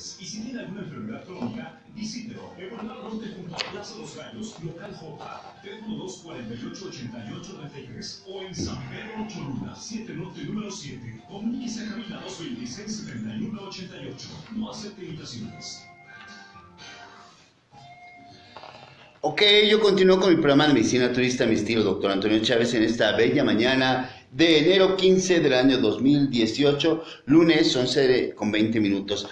López. Y si tiene alguna enfermedad crónica, visítelo. Guadalajara Norte junto a Plaza Los Gallos, local J, teléfono 248-8833 o en San Pedro Cholula, 7 Norte número 7. Comuníquese a cabina 226-7188. No acepte invitaciones. Ok, yo continúo con mi programa de medicina turista, mi estilo, doctor Antonio Chávez, en esta bella mañana de enero 15 del año 2018, lunes 11 con 20 minutos.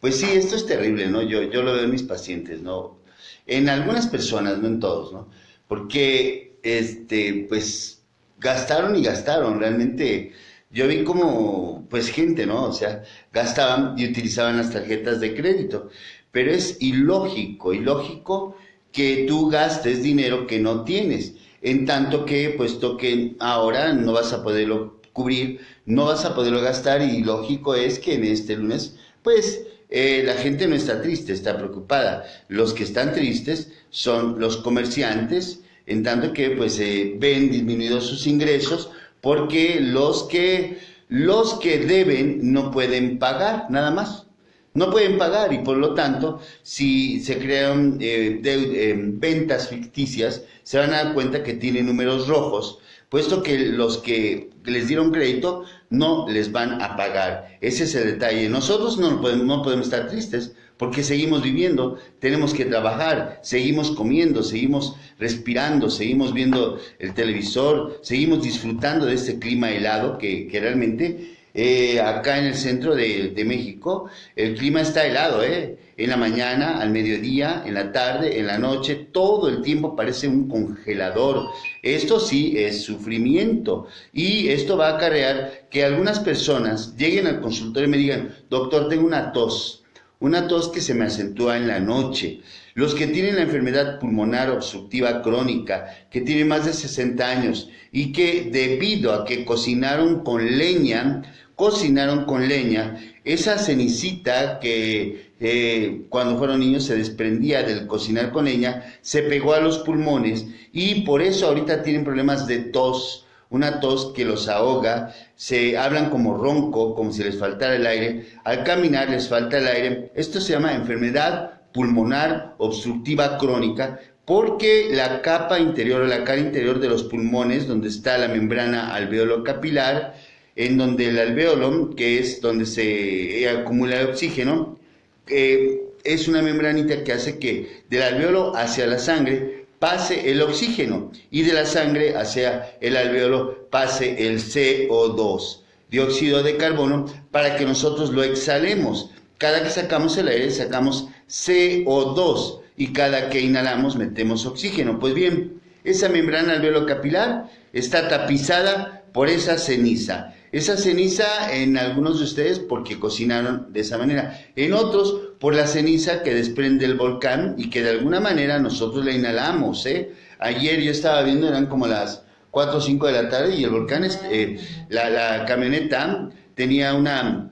Pues sí, esto es terrible, ¿no? Yo, yo lo veo en mis pacientes, ¿no? En algunas personas, no en todos, ¿no? Porque, este, pues, gastaron y gastaron, realmente. Yo vi como, pues, gente, ¿no? O sea, gastaban y utilizaban las tarjetas de crédito. Pero es ilógico, ilógico que tú gastes dinero que no tienes en tanto que puesto que ahora no vas a poderlo cubrir, no vas a poderlo gastar y lógico es que en este lunes pues eh, la gente no está triste, está preocupada. Los que están tristes son los comerciantes, en tanto que pues eh, ven disminuidos sus ingresos porque los que los que deben no pueden pagar nada más no pueden pagar y por lo tanto, si se crean eh, eh, ventas ficticias, se van a dar cuenta que tienen números rojos, puesto que los que les dieron crédito no les van a pagar. Ese es el detalle. Nosotros no podemos, no podemos estar tristes porque seguimos viviendo, tenemos que trabajar, seguimos comiendo, seguimos respirando, seguimos viendo el televisor, seguimos disfrutando de este clima helado que, que realmente eh, acá en el centro de, México, el clima está helado, ¿eh? En la mañana, al mediodía, en la tarde, en la noche, todo el tiempo parece un congelador. Esto sí es sufrimiento y esto va a acarrear que algunas personas lleguen al consultorio y me digan, doctor, tengo una tos, una tos que se me acentúa en la noche. Los que tienen la enfermedad pulmonar obstructiva crónica, que tienen más de 60 años y que debido a que cocinaron con leña, cocinaron con leña, esa cenicita que eh, cuando fueron niños se desprendía del cocinar con leña, se pegó a los pulmones y por eso ahorita tienen problemas de tos, una tos que los ahoga, se hablan como ronco, como si les faltara el aire, al caminar les falta el aire, esto se llama enfermedad pulmonar obstructiva crónica, porque la capa interior o la cara interior de los pulmones, donde está la membrana alveolo capilar, en donde el alveolo, que es donde se acumula el oxígeno, eh, es una membranita que hace que del alveolo hacia la sangre pase el oxígeno y de la sangre hacia el alveolo pase el CO2, dióxido de carbono, para que nosotros lo exhalemos. Cada que sacamos el aire sacamos CO2 y cada que inhalamos metemos oxígeno. Pues bien, esa membrana alveolo capilar está tapizada por esa ceniza. Esa ceniza en algunos de ustedes porque cocinaron de esa manera, en otros por la ceniza que desprende el volcán y que de alguna manera nosotros la inhalamos. ¿eh? Ayer yo estaba viendo, eran como las 4 o 5 de la tarde y el volcán, eh, la, camioneta tenía una,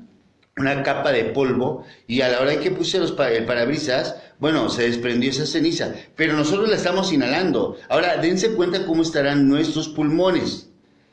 una capa de polvo y a la hora que puse los el parabrisas, bueno, se desprendió esa ceniza, pero nosotros la estamos inhalando. Ahora, dense cuenta cómo estarán nuestros pulmones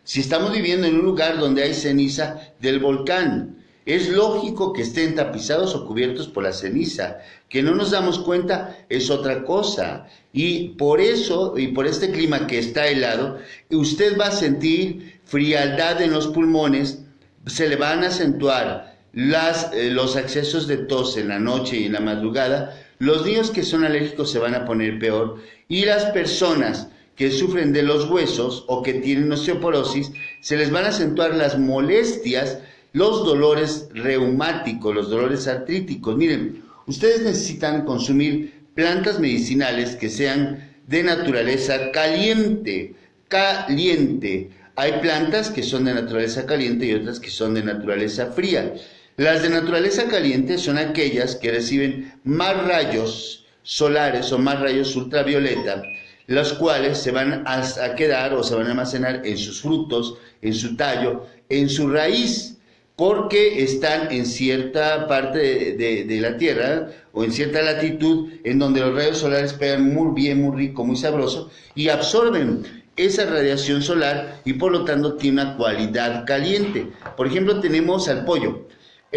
si estamos viviendo en un lugar donde hay ceniza del volcán. Es lógico que estén tapizados o cubiertos por la ceniza. Que no nos damos cuenta es otra cosa. Y por eso, y por este clima que está helado, usted va a sentir frialdad en los pulmones, se le van a acentuar las, eh, los accesos de tos en la noche y en la madrugada, los niños que son alérgicos se van a poner peor y las personas que sufren de los huesos o que tienen osteoporosis, se les van a acentuar las molestias, los dolores reumáticos, los dolores artríticos. Miren, ustedes necesitan consumir plantas medicinales que sean de naturaleza caliente, caliente. Hay plantas que son de naturaleza caliente y otras que son de naturaleza fría. Las de naturaleza caliente son aquellas que reciben más rayos solares o más rayos ultravioleta las cuales se van a, quedar o se van a almacenar en sus frutos, en su tallo, en su raíz, porque están en cierta parte de, la Tierra o en cierta latitud en donde los rayos solares pegan muy bien, muy rico, muy sabroso y absorben esa radiación solar y por lo tanto tiene una cualidad caliente. Por ejemplo, tenemos al pollo.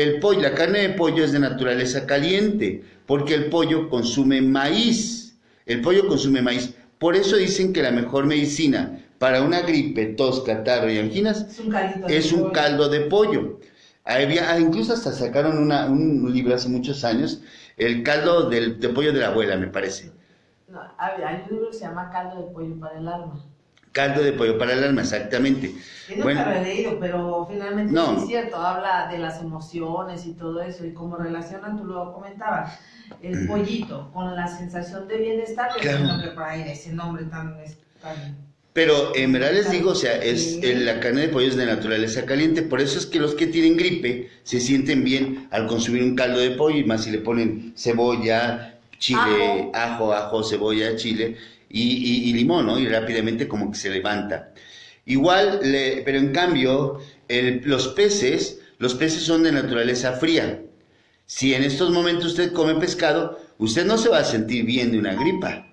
El pollo, la carne de pollo es de naturaleza caliente, porque el pollo consume maíz. El pollo consume maíz. Por eso dicen que la mejor medicina para una gripe, tos, catarro y anginas es un, caldo de pollo. Había, ah, incluso hasta sacaron un libro hace muchos años, el caldo de pollo de la abuela, me parece. No, hay un libro que se llama Caldo de pollo para el alma. Caldo de pollo para el alma, exactamente. Yo no bueno, lo leído, pero finalmente no. es cierto, habla de las emociones y todo eso, y como relacionan, tú lo comentabas, el pollito con la sensación de bienestar, que claro. es que por ahí ese nombre tan, tan pero en verdad les digo, o sea, es, la carne de pollo es de naturaleza caliente, por eso es que los que tienen gripe se sienten bien al consumir un caldo de pollo, y más si le ponen cebolla, chile, ajo, ajo, cebolla, chile y, limón, ¿no? Y rápidamente como que se levanta. Igual, pero en cambio, los peces, los peces son de naturaleza fría. Si en estos momentos usted come pescado, usted no se va a sentir bien de una gripa.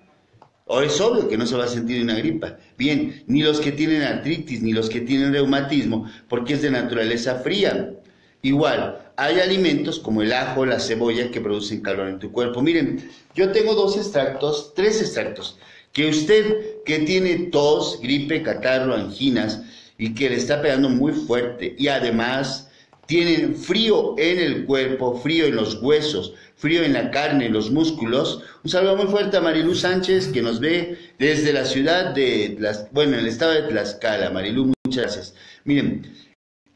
O es obvio que no se va a sentir una gripa. Bien, ni los que tienen artritis, ni los que tienen reumatismo, porque es de naturaleza fría. Igual, hay alimentos como el ajo, la cebolla, que producen calor en tu cuerpo. Miren, yo tengo dos extractos, tres extractos, que usted que tiene tos, gripe, catarro, anginas, y que le está pegando muy fuerte, y además tienen frío en el cuerpo, frío en los huesos, frío en la carne, en los músculos. Un saludo muy fuerte a Marilú Sánchez, que nos ve desde la ciudad de, bueno, el estado de Tlaxcala. Marilú, muchas gracias. Miren,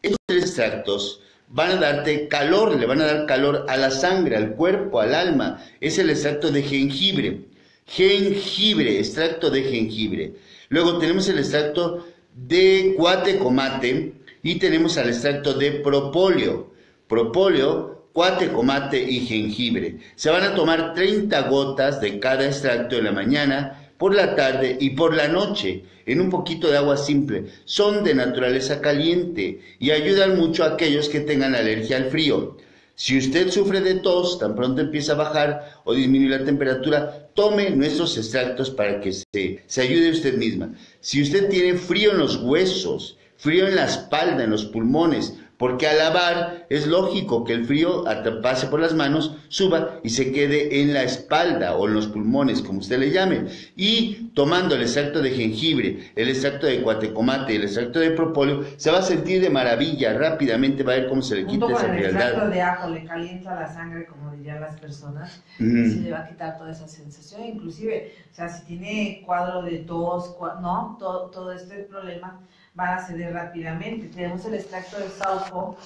estos tres extractos van a darte calor, le van a dar calor a la sangre, al cuerpo, al alma. Es el extracto de jengibre. Jengibre, extracto de jengibre. Luego tenemos el extracto de cuatecomate y tenemos el extracto de propóleo. Propóleo cuate, comate y jengibre. Se van a tomar 30 gotas de cada extracto en la mañana, por la tarde y por la noche en un poquito de agua simple. Son de naturaleza caliente y ayudan mucho a aquellos que tengan alergia al frío. Si usted sufre de tos, tan pronto empieza a bajar o disminuir la temperatura, tome nuestros extractos para que se, se ayude usted misma. Si usted tiene frío en los huesos, frío en la espalda, en los pulmones, porque al lavar es lógico que el frío pase por las manos, suba y se quede en la espalda o en los pulmones, como usted le llame. Y tomando el extracto de jengibre, el extracto de cuatecomate, el extracto de propóleo, se va a sentir de maravilla, rápidamente va a ver cómo se le quita esa frialdad. El extracto de ajo le calienta la sangre, como dirían las personas, y se le va a quitar toda esa sensación, inclusive, o sea, si tiene cuadro de tos, no, todo, todo este problema van a ceder rápidamente. Tenemos el extracto de sauco,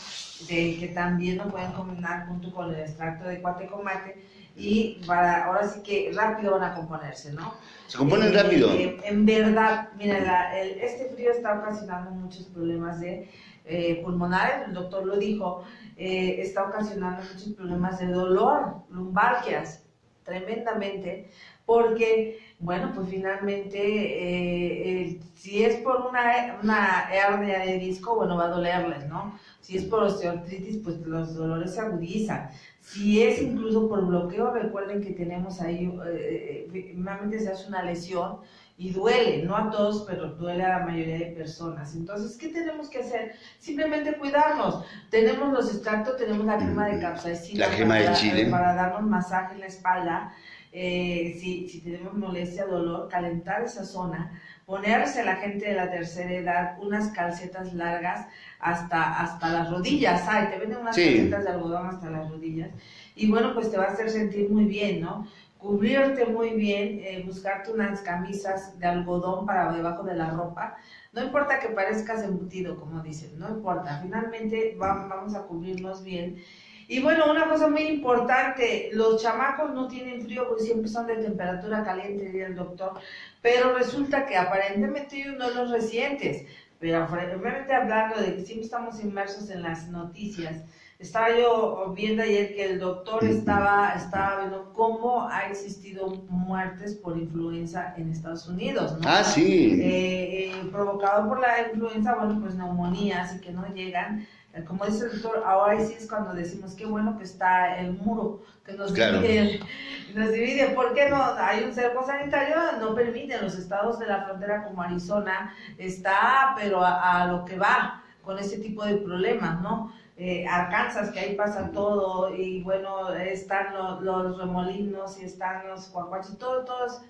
de, que también lo pueden combinar junto con el extracto de cuatecomate y para, ahora sí que rápido van a componerse, ¿no? Se componen eh, rápido. Eh, en verdad, mira, este frío está ocasionando muchos problemas de eh, pulmonares, el doctor lo dijo, está ocasionando muchos problemas de dolor, lumbarquias, tremendamente, porque, bueno, pues finalmente, eh, si es por una, una hernia de disco, bueno, va a dolerles, ¿no? Si es por osteoartritis, pues los dolores se agudizan. Si es incluso por bloqueo, recuerden que tenemos ahí, eh, eh normalmente se hace una lesión y duele, no a todos, pero duele a la mayoría de personas. Entonces, ¿qué tenemos que hacer? Simplemente cuidarnos. Tenemos los extractos, tenemos la crema de capsaicina. La crema de chile. Para darnos masaje en la espalda eh, si, si, tenemos molestia, dolor, calentar esa zona, ponerse la gente de la tercera edad unas calcetas largas hasta, hasta las rodillas, ay, te venden unas calcetas de algodón hasta las rodillas, y bueno, pues te va a hacer sentir muy bien, ¿no? Cubrirte muy bien, eh, buscarte unas camisas de algodón para debajo de la ropa, no importa que parezcas embutido, como dicen, no importa, finalmente vamos a cubrirnos bien y bueno, una cosa muy importante, los chamacos no tienen frío porque siempre son de temperatura caliente, diría el doctor, pero resulta que aparentemente ellos no los recientes, pero realmente hablando de que siempre estamos inmersos en las noticias, estaba yo viendo ayer que el doctor estaba, estaba viendo cómo ha existido muertes por influenza en Estados Unidos, ¿no? Ah, sí. Eh, eh, provocado por la influenza, bueno, pues neumonías y que no llegan como dice el doctor, ahora sí es cuando decimos qué bueno que está el muro que nos divide, nos divide, porque no hay un cerco sanitario, no permite los estados de la frontera como Arizona está, pero a, lo que va con este tipo de problemas, ¿no? eh, Arkansas, que ahí pasa todo, y bueno, están los, los remolinos y están los cuacuachos, todo, todos.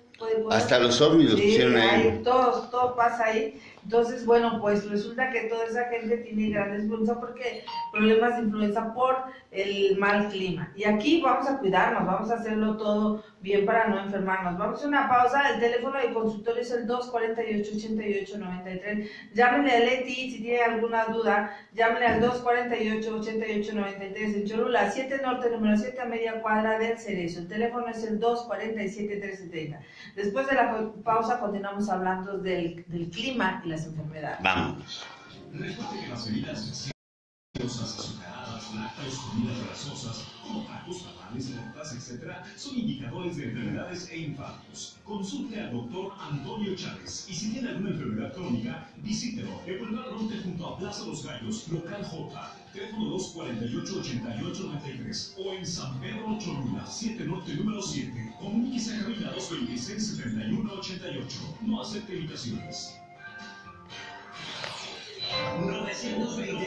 Hasta los ovnis los pusieron ahí. Todo, todo pasa ahí. Entonces, bueno, pues resulta que toda esa gente tiene grandes influencia porque problemas de influenza por el mal clima. Y aquí vamos a cuidarnos, vamos a hacerlo todo bien para no enfermarnos. Vamos a una pausa. El teléfono de consultorio es el 248-8893. Llámenle a Leti si tiene alguna duda. Llámenle al 248-8893 en Cholula, 7 Norte, número 7 a media cuadra del Cerezo. El teléfono es el 247-1330. Después de la pausa continuamos hablando del, del clima y las enfermedades. Vamos. Recuerde que las bebidas azucaradas, lácteos, comidas grasosas, como tacos, tamales, tortas, etc., son indicadores de enfermedades e infartos. Consulte al doctor Antonio Chávez y si tiene alguna enfermedad crónica, visítelo en Boulevard Norte junto a Plaza Los Gallos, local J, teléfono 248-8893 o en San Pedro Cholula, 7 Norte número 7. Comuníquese a cabina 226-7188. No acepte invitaciones. 920